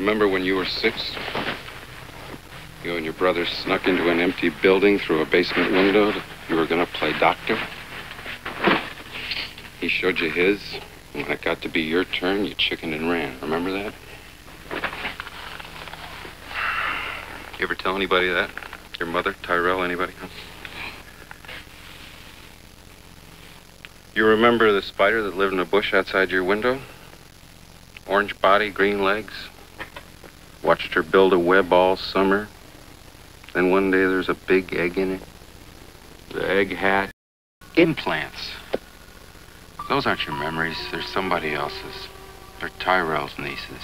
Remember when you were six? You and your brother snuck into an empty building through a basement window. You were going to play doctor. He showed you his. And when it got to be your turn, you chickened and ran. Remember that? You ever tell anybody that? Your mother, Tyrell, anybody? You remember the spider that lived in a bush outside your window? Orange body, green legs. Watched her build a web all summer. Then one day there's a big egg in it. The egg hatch. Implants. Those aren't your memories. They're somebody else's. They're Tyrell's nieces.